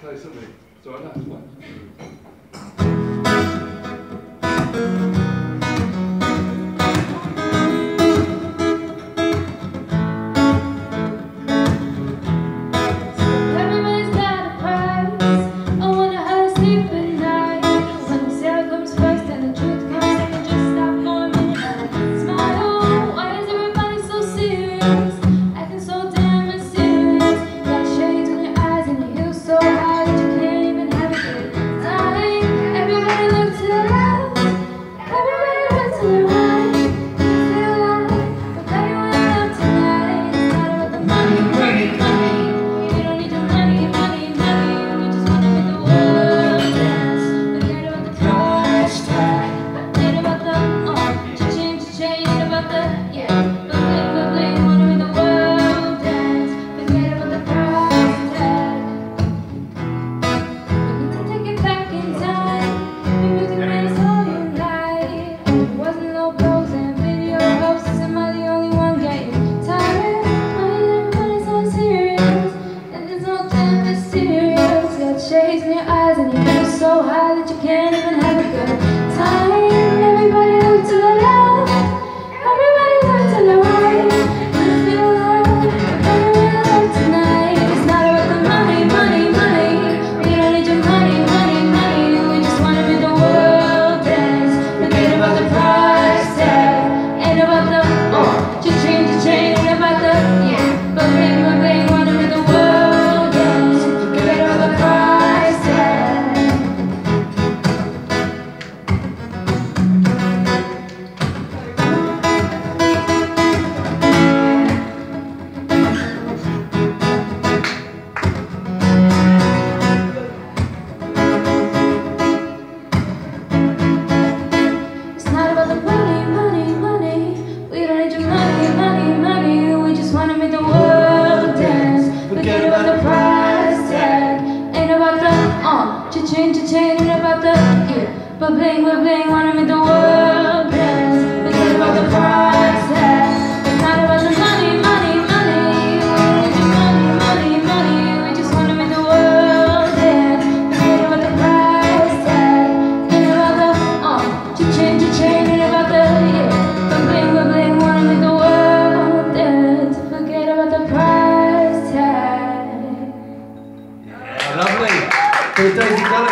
play something. So I know it's like. change. cha-ching, cha-ching, about the, yeah, but bling, but bling, wanna meet the world. Então,